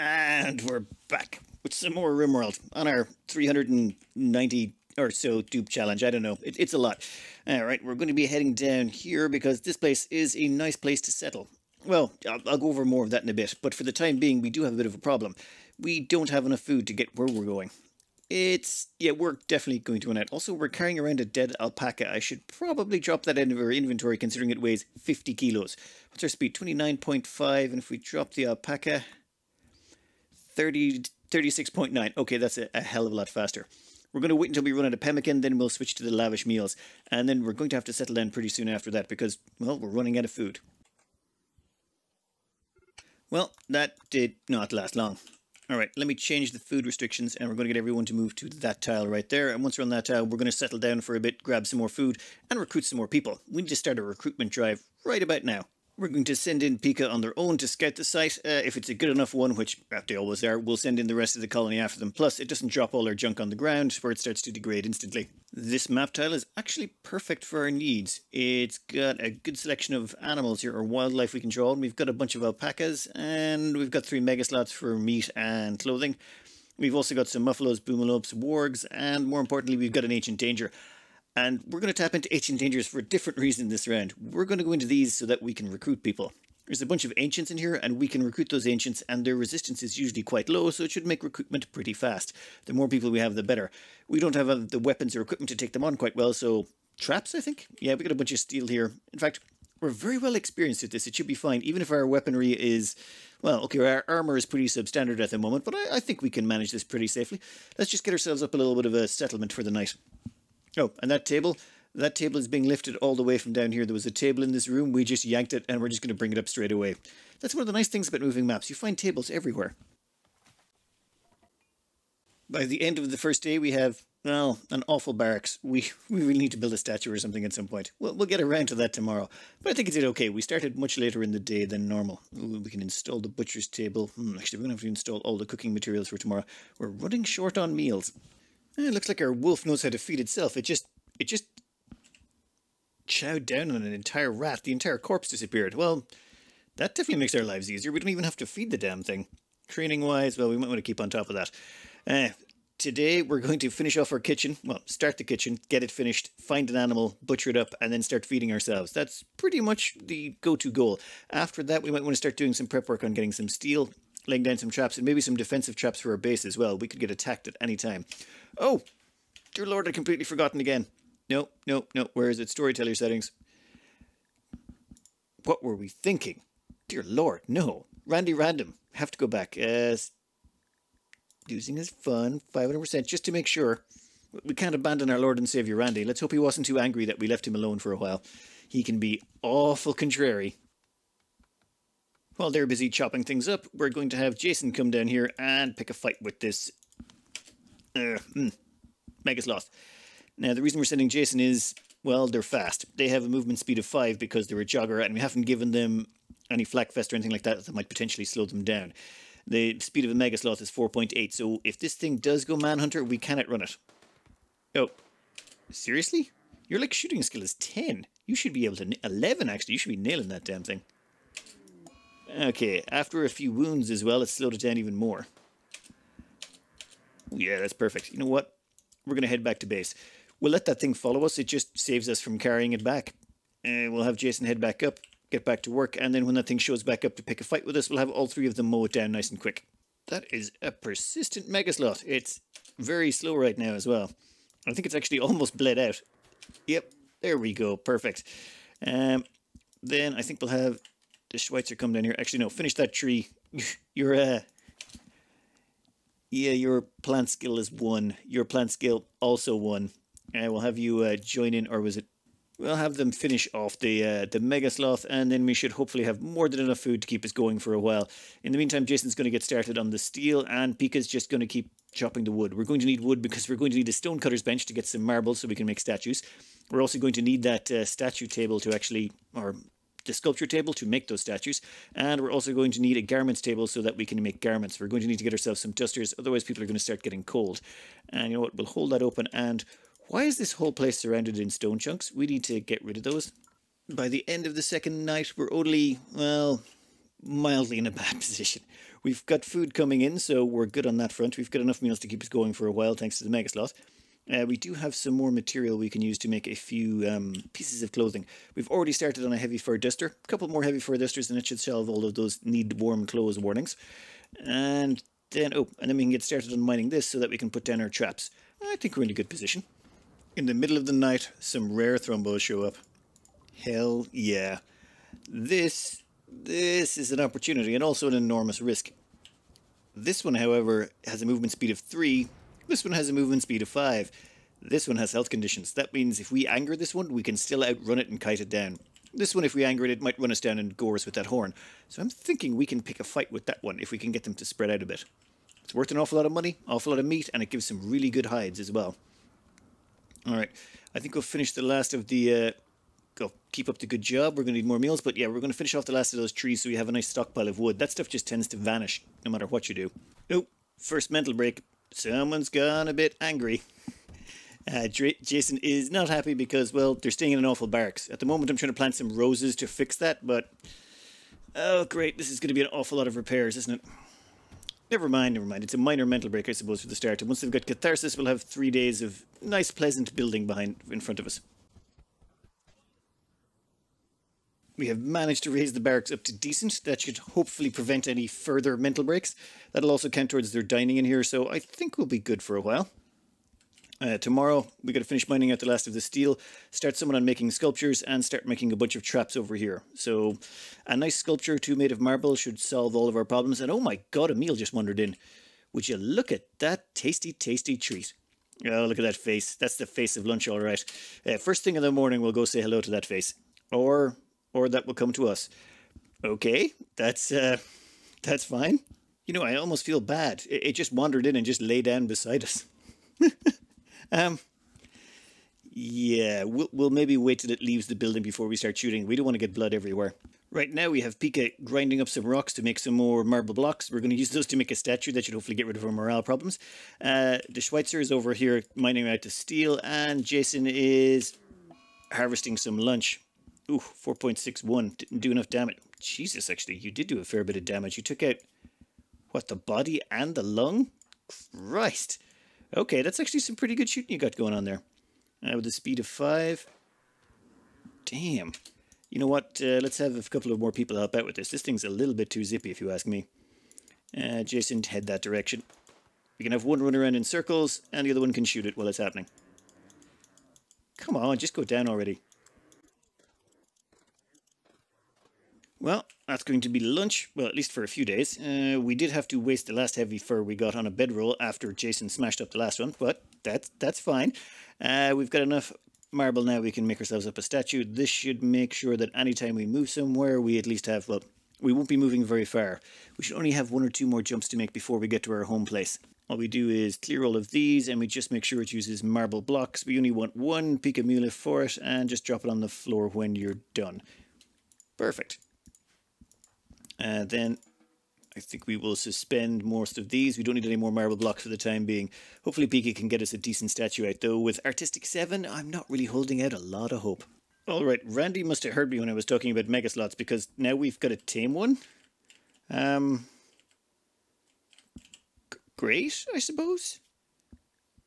And we're back with some more RimWorld on our 390 or so dupe challenge. I don't know. It, it's a lot. All right, we're going to be heading down here because this place is a nice place to settle. Well, I'll, I'll go over more of that in a bit, but for the time being, we do have a bit of a problem. We don't have enough food to get where we're going. It's, yeah, we're definitely going to run out. Also, we're carrying around a dead alpaca. I should probably drop that into our inventory considering it weighs 50 kilos. What's our speed? 29.5, and if we drop the alpaca, 30, 36.9. Okay, that's a, a hell of a lot faster. We're going to wait until we run out of pemmican, then we'll switch to the lavish meals. And then we're going to have to settle down pretty soon after that because, well, we're running out of food. Well, that did not last long. All right, let me change the food restrictions and we're going to get everyone to move to that tile right there. And once we're on that tile, we're going to settle down for a bit, grab some more food and recruit some more people. We need to start a recruitment drive right about now. We're going to send in Pika on their own to scout the site. Uh, if it's a good enough one, which they always are, we'll send in the rest of the colony after them. Plus, it doesn't drop all our junk on the ground where it starts to degrade instantly. This map tile is actually perfect for our needs. It's got a good selection of animals here, or wildlife we can draw on. We've got a bunch of alpacas, and we've got three mega sloths for meat and clothing. We've also got some muffalos, boomalopes, wargs, and more importantly, we've got an ancient danger. And we're going to tap into ancient dangers for a different reason this round. We're going to go into these so that we can recruit people. There's a bunch of ancients in here, and we can recruit those ancients, and their resistance is usually quite low, so it should make recruitment pretty fast. The more people we have, the better. We don't have uh, the weapons or equipment to take them on quite well, so traps, I think? Yeah, we got a bunch of steel here. In fact, we're very well experienced at this. It should be fine, even if our weaponry is... Well, okay, our armor is pretty substandard at the moment, but I, I think we can manage this pretty safely. Let's just get ourselves up a little bit of a settlement for the night. Oh, and that table, that table is being lifted all the way from down here. There was a table in this room. We just yanked it and we're just going to bring it up straight away. That's one of the nice things about moving maps. You find tables everywhere. By the end of the first day, we have, well, an awful barracks. We, we really need to build a statue or something at some point. We'll, we'll get around to that tomorrow. But I think it did okay. We started much later in the day than normal. We can install the butcher's table. Hmm, actually, we're going to have to install all the cooking materials for tomorrow. We're running short on meals. Eh, it looks like our wolf knows how to feed itself. It just, it just chowed down on an entire rat. The entire corpse disappeared. Well, that definitely makes our lives easier. We don't even have to feed the damn thing. Training wise, well, we might want to keep on top of that. Uh, today, we're going to finish off our kitchen. Well, start the kitchen, get it finished, find an animal, butcher it up, and then start feeding ourselves. That's pretty much the go-to goal. After that, we might want to start doing some prep work on getting some steel, laying down some traps, and maybe some defensive traps for our base as well. We could get attacked at any time. Oh, dear lord, I'd completely forgotten again. No, no, no. Where is it? Storyteller settings. What were we thinking? Dear lord, no. Randy Random. Have to go back. Uh, using his fun, 500%, just to make sure. We can't abandon our Lord and Saviour Randy. Let's hope he wasn't too angry that we left him alone for a while. He can be awful contrary. While they're busy chopping things up, we're going to have Jason come down here and pick a fight with this uh, mm, Megasloth. Now, the reason we're sending Jason is, well, they're fast. They have a movement speed of 5 because they're a jogger, and we haven't given them any flak vest or anything like that that might potentially slow them down. The speed of a Megasloth is 4.8, so if this thing does go Manhunter, we cannot run it. Oh, seriously? Your like shooting skill is 10. You should be able to... 11, actually. You should be nailing that damn thing. Okay, after a few wounds as well, it slowed it down even more. Yeah, that's perfect. You know what? We're going to head back to base. We'll let that thing follow us. It just saves us from carrying it back. Uh, we'll have Jason head back up, get back to work, and then when that thing shows back up to pick a fight with us, we'll have all three of them mow it down nice and quick. That is a persistent Megasloth. It's very slow right now as well. I think it's actually almost bled out. Yep, there we go. Perfect. Um, then I think we'll have the Schweitzer come down here. Actually, no, finish that tree. You're uh, yeah, your plant skill is one. Your plant skill also one. I will have you uh, join in, or was it? We'll have them finish off the uh, the mega sloth, and then we should hopefully have more than enough food to keep us going for a while. In the meantime, Jason's going to get started on the steel, and Pika's just going to keep chopping the wood. We're going to need wood because we're going to need a stonecutter's bench to get some marble so we can make statues. We're also going to need that uh, statue table to actually, or the sculpture table to make those statues. And we're also going to need a garments table so that we can make garments. We're going to need to get ourselves some dusters, otherwise people are going to start getting cold. And you know what, we'll hold that open. And why is this whole place surrounded in stone chunks? We need to get rid of those. By the end of the second night, we're only, well, mildly in a bad position. We've got food coming in, so we're good on that front. We've got enough meals to keep us going for a while, thanks to the Mega Sloth. Uh, we do have some more material we can use to make a few um, pieces of clothing. We've already started on a heavy fur duster. A couple more heavy fur dusters and it should solve all of those need warm clothes warnings. And then, oh, and then we can get started on mining this so that we can put down our traps. I think we're in a good position. In the middle of the night, some rare thrumbos show up. Hell yeah. This, this is an opportunity and also an enormous risk. This one, however, has a movement speed of 3. This one has a movement speed of 5. This one has health conditions. That means if we anger this one, we can still outrun it and kite it down. This one, if we anger it, it might run us down and gore us with that horn. So I'm thinking we can pick a fight with that one if we can get them to spread out a bit. It's worth an awful lot of money, awful lot of meat, and it gives some really good hides as well. Alright, I think we'll finish the last of the... Uh, go keep up the good job. We're going to need more meals, but yeah, we're going to finish off the last of those trees so we have a nice stockpile of wood. That stuff just tends to vanish no matter what you do. Oh, first mental break. Someone's gone a bit angry. Uh, Jason is not happy because, well, they're staying in an awful barracks. At the moment, I'm trying to plant some roses to fix that, but... Oh, great. This is going to be an awful lot of repairs, isn't it? Never mind, never mind. It's a minor mental break, I suppose, for the start. And once they've got catharsis, we'll have three days of nice, pleasant building behind in front of us. We have managed to raise the barracks up to decent. That should hopefully prevent any further mental breaks. That'll also count towards their dining in here, so I think we'll be good for a while. Uh, tomorrow, we got to finish mining out the last of the steel, start someone on making sculptures, and start making a bunch of traps over here. So, a nice sculpture too made of marble should solve all of our problems. And oh my god, meal just wandered in. Would you look at that tasty, tasty treat? Oh, look at that face. That's the face of lunch, all right. Uh, first thing in the morning, we'll go say hello to that face. Or, or that will come to us. Okay, that's, uh, that's fine. You know, I almost feel bad. It, it just wandered in and just lay down beside us. Um, yeah, we'll, we'll maybe wait till it leaves the building before we start shooting. We don't want to get blood everywhere. Right now we have Pika grinding up some rocks to make some more marble blocks. We're going to use those to make a statue that should hopefully get rid of our morale problems. Uh, the Schweitzer is over here mining out the steel and Jason is harvesting some lunch. Ooh, 4.61. Didn't do enough damage. Jesus, actually, you did do a fair bit of damage. You took out, what, the body and the lung? Christ. Okay, that's actually some pretty good shooting you got going on there. Uh, with a speed of 5. Damn. You know what? Uh, let's have a couple of more people help out with this. This thing's a little bit too zippy, if you ask me. Uh, Jason, head that direction. We can have one run around in circles, and the other one can shoot it while it's happening. Come on, just go down already. Well, that's going to be lunch, well, at least for a few days. Uh, we did have to waste the last heavy fur we got on a bedroll after Jason smashed up the last one, but that's, that's fine. Uh, we've got enough marble now we can make ourselves up a statue. This should make sure that anytime we move somewhere, we at least have, well, we won't be moving very far. We should only have one or two more jumps to make before we get to our home place. All we do is clear all of these and we just make sure it uses marble blocks. We only want one pica mule for it and just drop it on the floor when you're done. Perfect. And then I think we will suspend most of these. We don't need any more marble blocks for the time being. Hopefully Pika can get us a decent statue out, though. With Artistic 7, I'm not really holding out a lot of hope. Alright, Randy must have heard me when I was talking about Mega Sloths, because now we've got a tame one. Um, great, I suppose?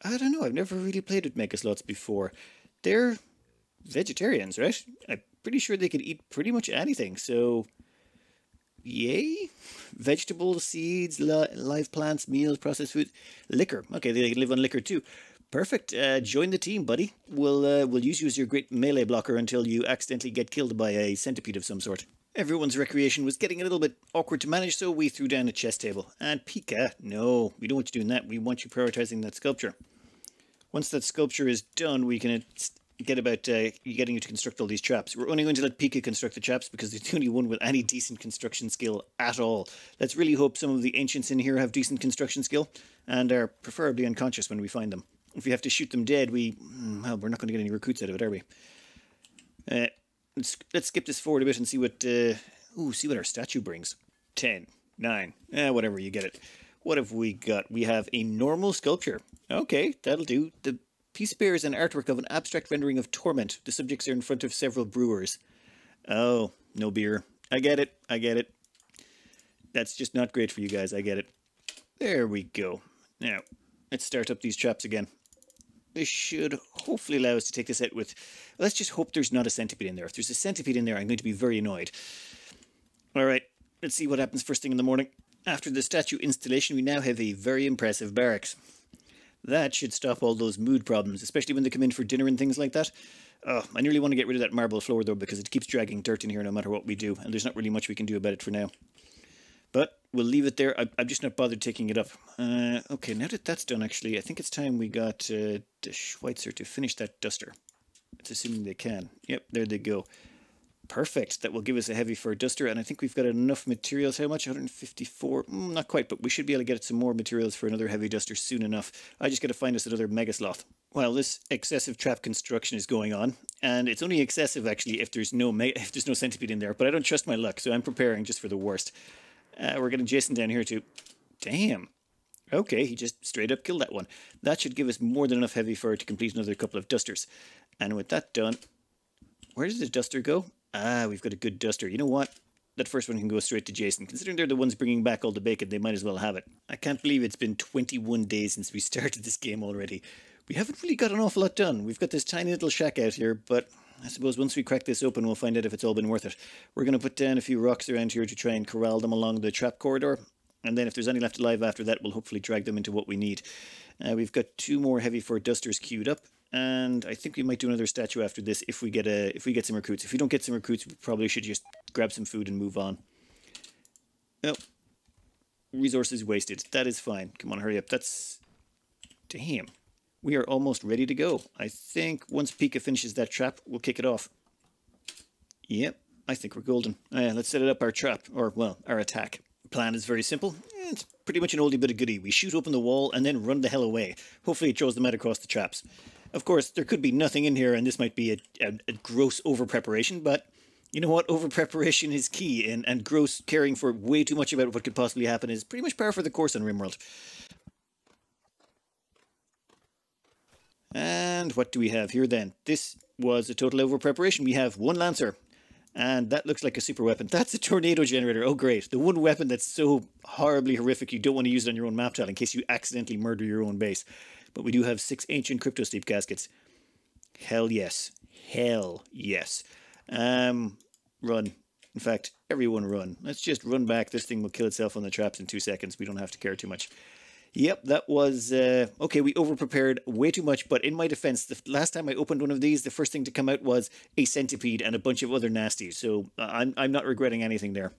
I don't know, I've never really played with Mega Sloths before. They're vegetarians, right? I'm pretty sure they could eat pretty much anything, so yay. Vegetables, seeds, li live plants, meals, processed food, liquor. Okay, they can live on liquor too. Perfect. Uh, join the team, buddy. We'll uh, we'll use you as your great melee blocker until you accidentally get killed by a centipede of some sort. Everyone's recreation was getting a little bit awkward to manage, so we threw down a chess table. And Pika, no, we don't want you doing that. We want you prioritizing that sculpture. Once that sculpture is done, we can get about uh, getting you to construct all these traps. We're only going to let Pika construct the traps because they're the only one with any decent construction skill at all. Let's really hope some of the ancients in here have decent construction skill and are preferably unconscious when we find them. If we have to shoot them dead, we hmm, well, we're not going to get any recruits out of it, are we? Uh, let's let's skip this forward a bit and see what uh, ooh, see what our statue brings. Ten, nine, eh, whatever you get it. What have we got? We have a normal sculpture. Okay, that'll do. The Piece bears an artwork of an abstract rendering of Torment. The subjects are in front of several brewers. Oh, no beer. I get it. I get it. That's just not great for you guys, I get it. There we go. Now, let's start up these traps again. This should hopefully allow us to take this out with... Let's just hope there's not a centipede in there. If there's a centipede in there, I'm going to be very annoyed. Alright, let's see what happens first thing in the morning. After the statue installation, we now have a very impressive barracks. That should stop all those mood problems, especially when they come in for dinner and things like that. Oh, I nearly want to get rid of that marble floor though, because it keeps dragging dirt in here no matter what we do, and there's not really much we can do about it for now. But we'll leave it there. I, am just not bothered taking it up. Uh, okay, now that that's done, actually, I think it's time we got uh, the Schweitzer to finish that duster. It's assuming they can. Yep, there they go. Perfect. That will give us a heavy fur duster, and I think we've got enough materials. How much? 154? Mm, not quite, but we should be able to get some more materials for another heavy duster soon enough. I just got to find us another mega sloth. Well, this excessive trap construction is going on, and it's only excessive actually if there's no if there's no centipede in there. But I don't trust my luck, so I'm preparing just for the worst. Uh, we're getting Jason down here too. Damn. Okay, he just straight up killed that one. That should give us more than enough heavy fur to complete another couple of dusters. And with that done, where did the duster go? Ah, we've got a good duster. You know what? That first one can go straight to Jason. Considering they're the ones bringing back all the bacon, they might as well have it. I can't believe it's been 21 days since we started this game already. We haven't really got an awful lot done. We've got this tiny little shack out here, but I suppose once we crack this open, we'll find out if it's all been worth it. We're going to put down a few rocks around here to try and corral them along the trap corridor. And then if there's any left alive after that, we'll hopefully drag them into what we need. Uh, we've got two more heavy fur dusters queued up and I think we might do another statue after this if we get a if we get some recruits. If we don't get some recruits, we probably should just grab some food and move on. Well, resources wasted. That is fine. Come on, hurry up. That's damn. We are almost ready to go. I think once Pika finishes that trap, we'll kick it off. Yep, I think we're golden. Uh, let's set it up our trap, or well, our attack. Plan is very simple. It's pretty much an oldie bit of goodie. We shoot open the wall and then run the hell away. Hopefully it throws them out across the traps. Of course, there could be nothing in here, and this might be a, a, a gross over preparation, but you know what? Over preparation is key, and, and gross caring for way too much about what could possibly happen is pretty much par for the course on RimWorld. And what do we have here then? This was a total over preparation. We have one Lancer, and that looks like a super weapon. That's a tornado generator. Oh, great. The one weapon that's so horribly horrific you don't want to use it on your own map tile in case you accidentally murder your own base. But we do have six ancient crypto sleep caskets. Hell yes. Hell yes. Um, run. In fact, everyone run. Let's just run back. This thing will kill itself on the traps in two seconds. We don't have to care too much. Yep, that was... Uh, okay, we over-prepared way too much, but in my defense, the last time I opened one of these, the first thing to come out was a centipede and a bunch of other nasties, so uh, I'm, I'm not regretting anything there.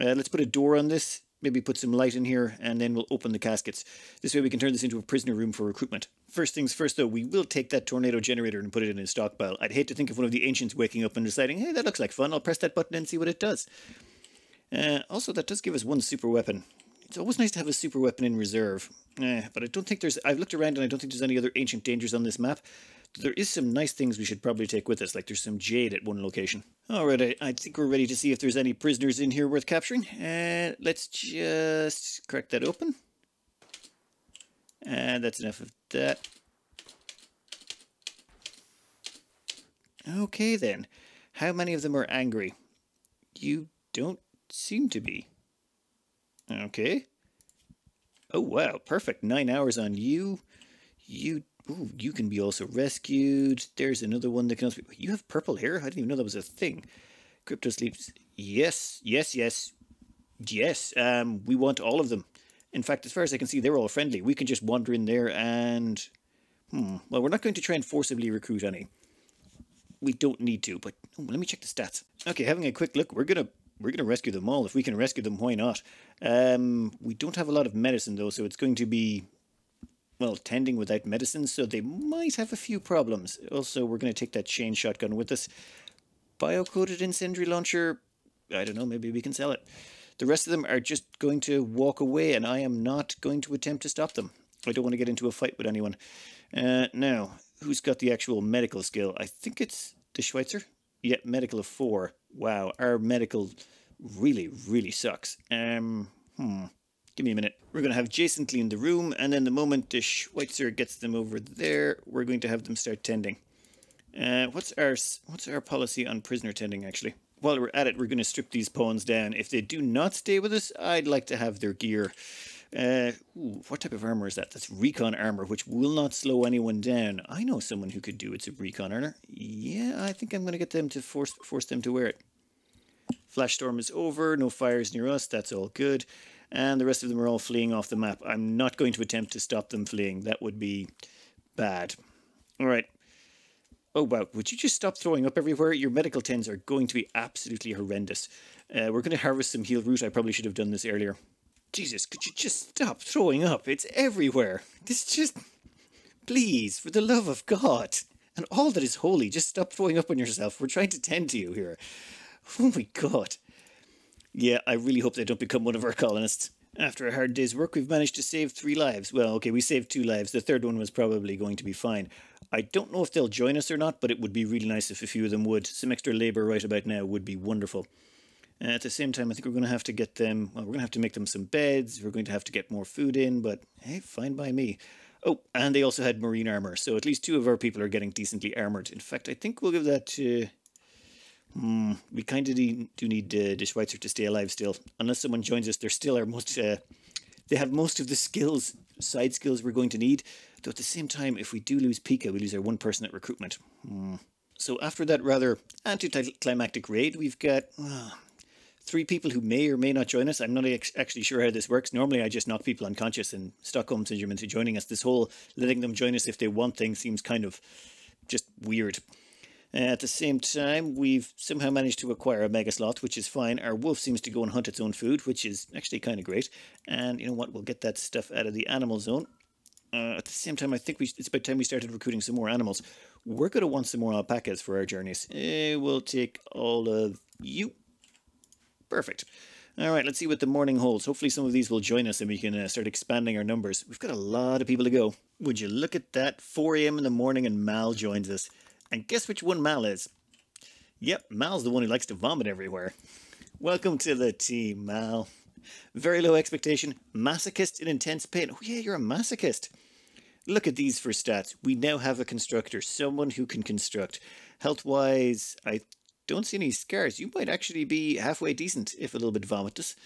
Uh, let's put a door on this maybe put some light in here and then we'll open the caskets. This way we can turn this into a prisoner room for recruitment. First things first though, we will take that tornado generator and put it in a stockpile. I'd hate to think of one of the ancients waking up and deciding, hey, that looks like fun, I'll press that button and see what it does. Uh, also, that does give us one super weapon. It's always nice to have a super weapon in reserve. Eh, but I don't think there's... I've looked around and I don't think there's any other ancient dangers on this map. There is some nice things we should probably take with us, like there's some jade at one location. Alright, I, I think we're ready to see if there's any prisoners in here worth capturing. Uh, let's just crack that open. And that's enough of that. Okay then. How many of them are angry? You don't seem to be. Okay. Oh wow, perfect. Nine hours on you. You Ooh, you can be also rescued. There's another one that can also be... You have purple hair? I didn't even know that was a thing. Crypto sleeps. Yes, yes, yes. Yes, um, we want all of them. In fact, as far as I can see, they're all friendly. We can just wander in there and... Hmm, well, we're not going to try and forcibly recruit any. We don't need to, but oh, let me check the stats. Okay, having a quick look, we're going to we're to rescue them all. If we can rescue them, why not? Um, we don't have a lot of medicine, though, so it's going to be well, tending without medicine, so they might have a few problems. Also, we're going to take that chain shotgun with us. Bio-coated incendiary launcher, I don't know, maybe we can sell it. The rest of them are just going to walk away, and I am not going to attempt to stop them. I don't want to get into a fight with anyone. Uh, now, who's got the actual medical skill? I think it's the Schweitzer. Yeah, medical of four. Wow, our medical really, really sucks. Um, hmm. Give me a minute. We're going to have Jason clean the room, and then the moment the Schweitzer gets them over there, we're going to have them start tending. Uh, what's our what's our policy on prisoner tending, actually? while we're at it, we're going to strip these pawns down. If they do not stay with us, I'd like to have their gear. Uh, ooh, what type of armor is that? That's recon armor, which will not slow anyone down. I know someone who could do. It's a recon armor. Yeah, I think I'm going to get them to force force them to wear it. Flash storm is over. No fires near us. That's all good. And the rest of them are all fleeing off the map. I'm not going to attempt to stop them fleeing. That would be bad. All right. Oh, wow. Would you just stop throwing up everywhere? Your medical tens are going to be absolutely horrendous. Uh, we're going to harvest some heal root. I probably should have done this earlier. Jesus, could you just stop throwing up? It's everywhere. This just... Please, for the love of God. And all that is holy, just stop throwing up on yourself. We're trying to tend to you here. Oh my God. Yeah, I really hope they don't become one of our colonists. After a hard day's work, we've managed to save three lives. Well, okay, we saved two lives. The third one was probably going to be fine. I don't know if they'll join us or not, but it would be really nice if a few of them would. Some extra labour right about now would be wonderful. Uh, at the same time, I think we're going to have to get them, well, we're going to have to make them some beds. We're going to have to get more food in, but hey, fine by me. Oh, and they also had marine armour, so at least two of our people are getting decently armoured. In fact, I think we'll give that to... Hmm, we kind of do need uh, the Schweitzer to stay alive still. Unless someone joins us, they're still our most... Uh, they have most of the skills, side skills we're going to need. Though at the same time, if we do lose Pika, we lose our one person at recruitment. Hmm. So after that rather anticlimactic raid, we've got... Uh, three people who may or may not join us. I'm not actually sure how this works. Normally, I just knock people unconscious in Stockholm Syndrome into joining us. This whole letting them join us if they want thing seems kind of just weird. At the same time, we've somehow managed to acquire a mega sloth, which is fine. Our wolf seems to go and hunt its own food, which is actually kind of great. And you know what? We'll get that stuff out of the animal zone. Uh, at the same time, I think we, it's about time we started recruiting some more animals. We're going to want some more alpacas for our journeys. Uh, we'll take all of you. Perfect. All right, let's see what the morning holds. Hopefully some of these will join us and we can uh, start expanding our numbers. We've got a lot of people to go. Would you look at that? 4 a.m. in the morning and Mal joins us. And guess which one Mal is? Yep, Mal's the one who likes to vomit everywhere. Welcome to the team, Mal. Very low expectation, masochist in intense pain. Oh yeah, you're a masochist. Look at these for stats. We now have a constructor, someone who can construct. Health-wise, I don't see any scars. You might actually be halfway decent, if a little bit vomitous.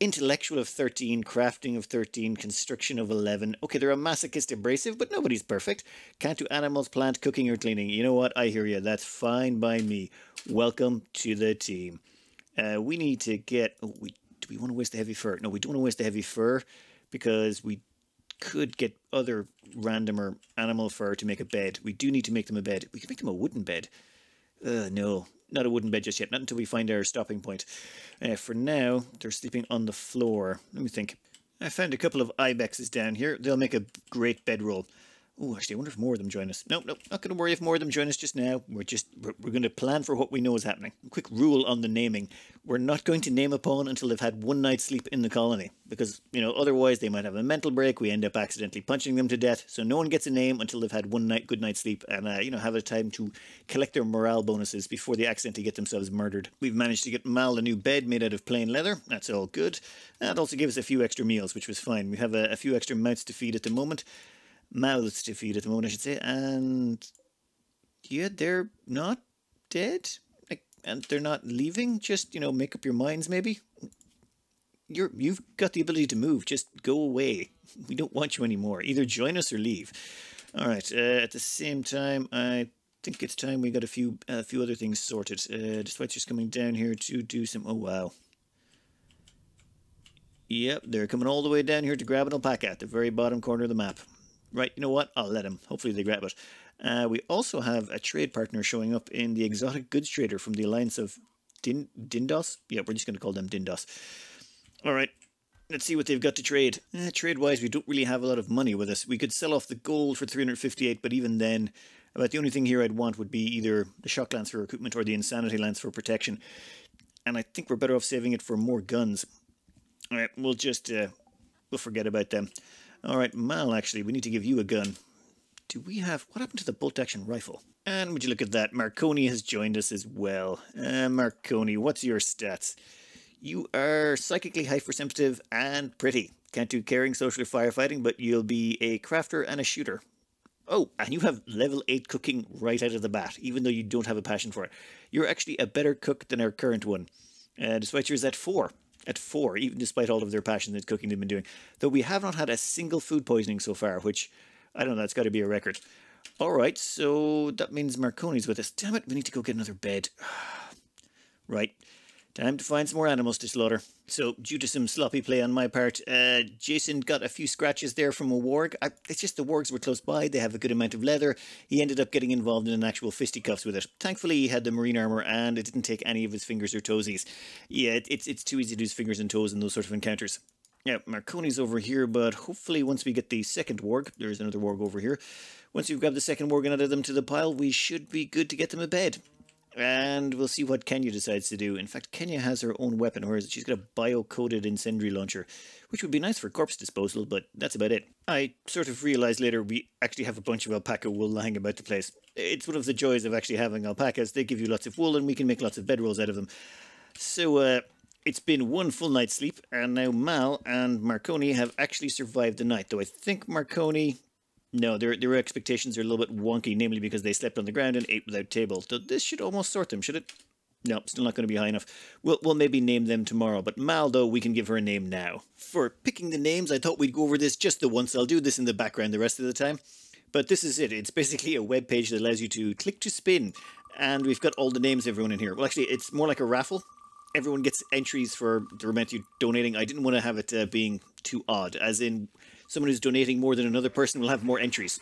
Intellectual of 13, crafting of 13, construction of 11. Okay, they're a masochist abrasive, but nobody's perfect. Can't do animals, plant, cooking, or cleaning. You know what? I hear you. That's fine by me. Welcome to the team. Uh, we need to get... Oh, we, do we want to waste the heavy fur? No, we don't want to waste the heavy fur because we could get other randomer animal fur to make a bed. We do need to make them a bed. We can make them a wooden bed. Uh, no, not a wooden bed just yet, not until we find our stopping point. Uh, for now, they're sleeping on the floor. Let me think. I found a couple of ibexes down here. They'll make a great bedroll. Oh, actually, I wonder if more of them join us. Nope, nope, not going to worry if more of them join us just now. We're just, we're, we're going to plan for what we know is happening. Quick rule on the naming. We're not going to name a pawn until they've had one night's sleep in the colony. Because, you know, otherwise they might have a mental break. We end up accidentally punching them to death. So no one gets a name until they've had one night, good night's sleep and, uh, you know, have a time to collect their morale bonuses before they accidentally get themselves murdered. We've managed to get Mal a new bed made out of plain leather. That's all good. That also gives us a few extra meals, which was fine. We have a, a few extra mouths to feed at the moment mouths to feed at the moment, I should say, and yeah, they're not dead, like, and they're not leaving. Just you know, make up your minds, maybe. You're you've got the ability to move. Just go away. We don't want you anymore. Either join us or leave. All right. Uh, at the same time, I think it's time we got a few a few other things sorted. Uh, just coming down here to do some. Oh wow. Yep, they're coming all the way down here to grab an alpaca at the very bottom corner of the map. Right, you know what? I'll let him. Hopefully they grab it. Uh, we also have a trade partner showing up in the exotic goods trader from the alliance of Din Dindos. Yeah, we're just going to call them Dindos. All right, let's see what they've got to trade. Eh, Trade-wise, we don't really have a lot of money with us. We could sell off the gold for 358, but even then, about the only thing here I'd want would be either the shock lance for recruitment or the insanity lance for protection. And I think we're better off saving it for more guns. All right, we'll just uh, we'll forget about them. All right, Mal, actually, we need to give you a gun. Do we have... What happened to the bolt-action rifle? And would you look at that, Marconi has joined us as well. Uh, Marconi, what's your stats? You are psychically hypersensitive and pretty. Can't do caring, social, firefighting, but you'll be a crafter and a shooter. Oh, and you have level 8 cooking right out of the bat, even though you don't have a passion for it. You're actually a better cook than our current one. Uh, despite yours at 4. At 4, even despite all of their passionate cooking they've been doing. Though we have not had a single food poisoning so far, which, I don't know, that's got to be a record. Alright, so that means Marconi's with us. Damn it, we need to go get another bed. right. Time to find some more animals to slaughter. So, due to some sloppy play on my part, uh, Jason got a few scratches there from a warg. I, it's just the wargs were close by, they have a good amount of leather. He ended up getting involved in an actual fisticuffs with it. Thankfully, he had the marine armour and it didn't take any of his fingers or toesies. Yeah, it, it's, it's too easy to lose fingers and toes in those sort of encounters. Yeah, Marconi's over here, but hopefully once we get the second warg, there's another warg over here. Once we've grabbed the second warg and added them to the pile, we should be good to get them a bed. And we'll see what Kenya decides to do. In fact, Kenya has her own weapon, whereas she's got a bio-coded incendiary launcher, which would be nice for corpse disposal, but that's about it. I sort of realised later we actually have a bunch of alpaca wool lying about the place. It's one of the joys of actually having alpacas. They give you lots of wool and we can make lots of bedrolls out of them. So, uh, it's been one full night's sleep, and now Mal and Marconi have actually survived the night, though I think Marconi no, their, their expectations are a little bit wonky, namely because they slept on the ground and ate without table. So this should almost sort them, should it? No, still not going to be high enough. We'll, we'll maybe name them tomorrow, but Mal, though, we can give her a name now. For picking the names, I thought we'd go over this just the once. I'll do this in the background the rest of the time. But this is it. It's basically a web page that allows you to click to spin. And we've got all the names everyone in here. Well, actually, it's more like a raffle. Everyone gets entries for the amount you're donating. I didn't want to have it uh, being too odd, as in someone who's donating more than another person will have more entries.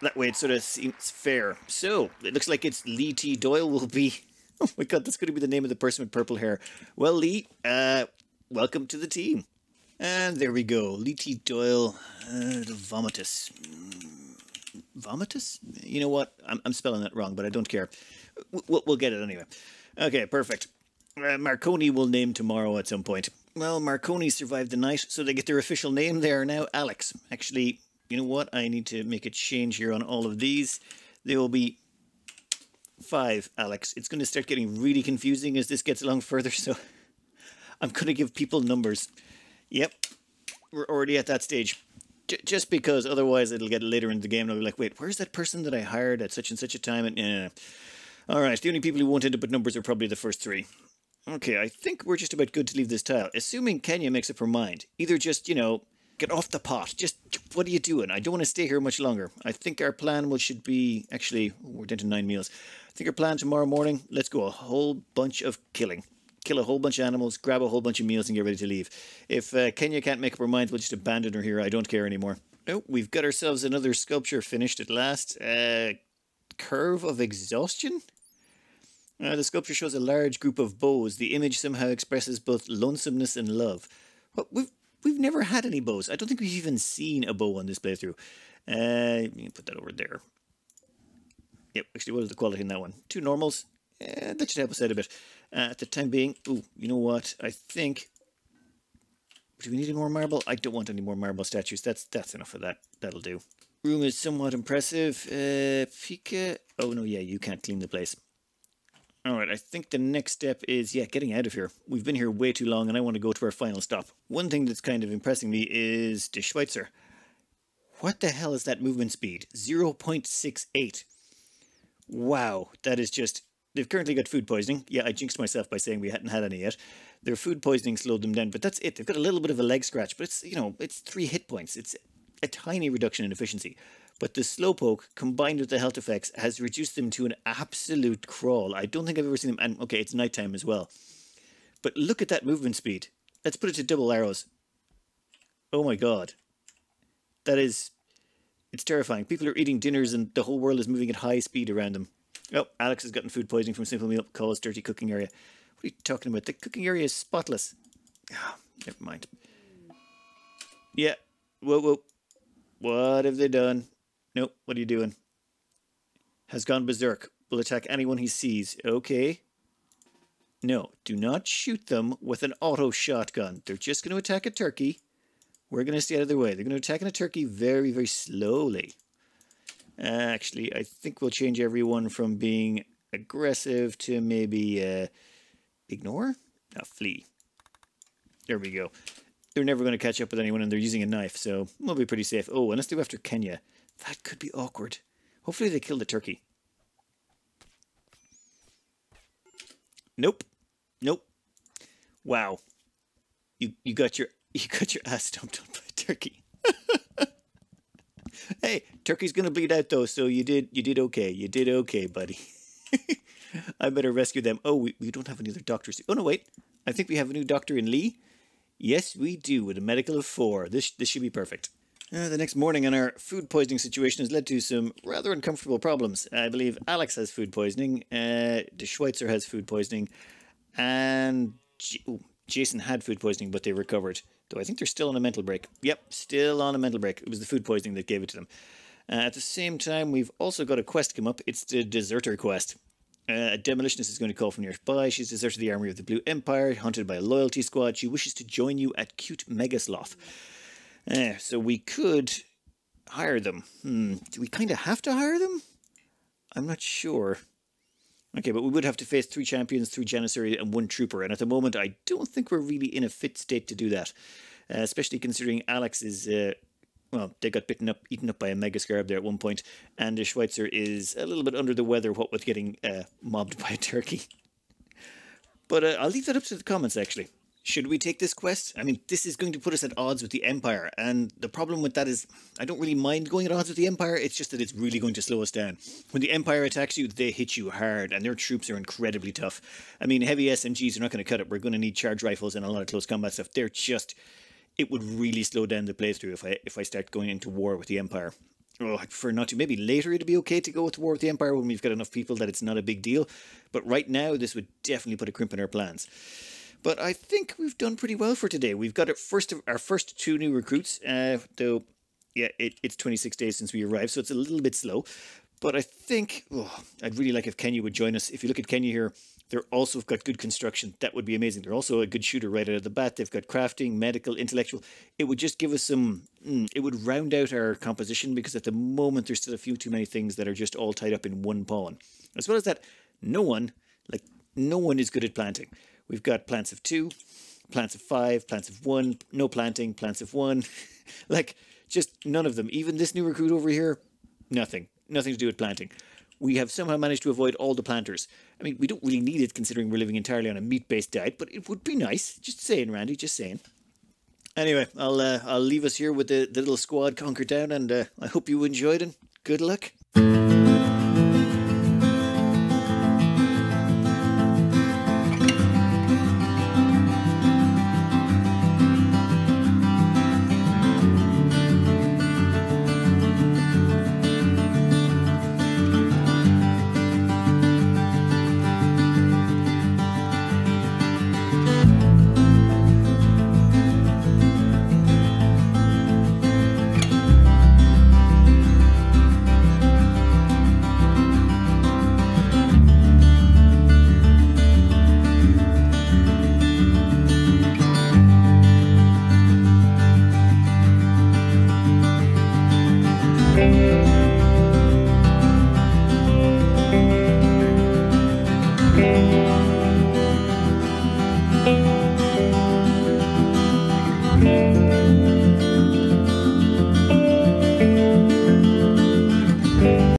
That way it sort of seems fair. So, it looks like it's Lee T. Doyle will be... Oh my god, that's going to be the name of the person with purple hair. Well, Lee, uh, welcome to the team. And there we go. Lee T. Doyle, uh, Vomitus. Vomitus? You know what? I'm, I'm spelling that wrong, but I don't care. We'll, we'll get it anyway. Okay, perfect. Uh, Marconi will name tomorrow at some point. Well, Marconi survived the night, so they get their official name. They are now Alex. Actually, you know what? I need to make a change here on all of these. They will be five Alex. It's going to start getting really confusing as this gets along further, so I'm going to give people numbers. Yep, we're already at that stage. J just because otherwise it'll get later in the game and I'll be like, wait, where's that person that I hired at such and such a time? And. All right, the only people who won't end up with numbers are probably the first three. Okay, I think we're just about good to leave this tile, assuming Kenya makes up her mind. Either just, you know, get off the pot. Just, what are you doing? I don't want to stay here much longer. I think our plan will should be, actually, we're down to nine meals. I think our plan tomorrow morning, let's go a whole bunch of killing. Kill a whole bunch of animals, grab a whole bunch of meals and get ready to leave. If uh, Kenya can't make up her mind, we'll just abandon her here. I don't care anymore. Oh, we've got ourselves another sculpture finished at last. Uh, curve of exhaustion? Uh, the sculpture shows a large group of bows. The image somehow expresses both lonesomeness and love. Well, we've we've never had any bows. I don't think we've even seen a bow on this playthrough. Uh, put that over there. Yep, actually, what is the quality in that one? Two normals. Uh, that should help us out a bit. Uh, at the time being, oh, you know what? I think. Do we need any more marble? I don't want any more marble statues. That's that's enough of that. That'll do. Room is somewhat impressive. Uh, Pika. Oh no, yeah, you can't clean the place. All right, I think the next step is, yeah, getting out of here. We've been here way too long and I want to go to our final stop. One thing that's kind of impressing me is the Schweitzer. What the hell is that movement speed? 0.68. Wow, that is just... They've currently got food poisoning. Yeah, I jinxed myself by saying we hadn't had any yet. Their food poisoning slowed them down, but that's it. They've got a little bit of a leg scratch, but it's, you know, it's three hit points. It's a tiny reduction in efficiency. But the Slowpoke, combined with the health effects, has reduced them to an absolute crawl. I don't think I've ever seen them. And okay, it's nighttime as well. But look at that movement speed. Let's put it to double arrows. Oh my god. That is... It's terrifying. People are eating dinners and the whole world is moving at high speed around them. Oh, Alex has gotten food poisoning from Simple Meal caused dirty cooking area. What are you talking about? The cooking area is spotless. Oh, never mind. Yeah. Whoa, whoa. What have they done? Nope, what are you doing? Has gone berserk. Will attack anyone he sees. Okay. No, do not shoot them with an auto shotgun. They're just going to attack a turkey. We're going to stay out of their way. They're going to attack a turkey very, very slowly. Actually, I think we'll change everyone from being aggressive to maybe uh, ignore? No, flee. There we go. They're never going to catch up with anyone and they're using a knife, so we'll be pretty safe. Oh, and let's do after Kenya. That could be awkward. Hopefully they kill the turkey. Nope. Nope. Wow. You you got your you got your ass dumped on by a turkey. hey, turkey's gonna bleed out though, so you did you did okay. You did okay, buddy. I better rescue them. Oh, we, we don't have any other doctors. Oh no, wait. I think we have a new doctor in Lee. Yes, we do, with a medical of four. This this should be perfect. Uh, the next morning, and our food poisoning situation has led to some rather uncomfortable problems. I believe Alex has food poisoning, uh, De Schweitzer has food poisoning, and ooh, Jason had food poisoning, but they recovered. Though I think they're still on a mental break. Yep, still on a mental break. It was the food poisoning that gave it to them. Uh, at the same time, we've also got a quest come up. It's the Deserter quest. Uh, a demolitionist is going to call from nearby. She's deserted the army of the Blue Empire, hunted by a loyalty squad. She wishes to join you at Cute Megasloth. Uh, so we could hire them. Hmm. Do we kind of have to hire them? I'm not sure. Okay, but we would have to face three champions, three janissaries, and one trooper. And at the moment, I don't think we're really in a fit state to do that. Uh, especially considering Alex is, uh, well, they got bitten up, eaten up by a mega scarab there at one point, and the Schweitzer is a little bit under the weather, what with getting uh, mobbed by a turkey. But uh, I'll leave that up to the comments, actually. Should we take this quest? I mean, this is going to put us at odds with the Empire, and the problem with that is I don't really mind going at odds with the Empire, it's just that it's really going to slow us down. When the Empire attacks you, they hit you hard, and their troops are incredibly tough. I mean, heavy SMGs are not going to cut it, we're going to need charge rifles and a lot of close combat stuff. They're just... It would really slow down the playthrough if I if I start going into war with the Empire. Oh, I prefer not to. Maybe later it'd be okay to go with war with the Empire when we've got enough people that it's not a big deal. But right now, this would definitely put a crimp in our plans. But I think we've done pretty well for today. We've got our first our first two new recruits, uh, though. Yeah, it, it's 26 days since we arrived, so it's a little bit slow. But I think oh, I'd really like if Kenya would join us. If you look at Kenya here, they're also got good construction. That would be amazing. They're also a good shooter right out of the bat. They've got crafting, medical, intellectual. It would just give us some. Mm, it would round out our composition because at the moment there's still a few too many things that are just all tied up in one pawn. As well as that, no one like no one is good at planting. We've got plants of two, plants of five, plants of one, no planting, plants of one. like just none of them. Even this new recruit over here, nothing. Nothing to do with planting we have somehow managed to avoid all the planters. I mean, we don't really need it considering we're living entirely on a meat-based diet, but it would be nice. Just saying, Randy, just saying. Anyway, I'll uh, I'll leave us here with the, the little squad conquer down, and uh, I hope you enjoyed it. Good luck.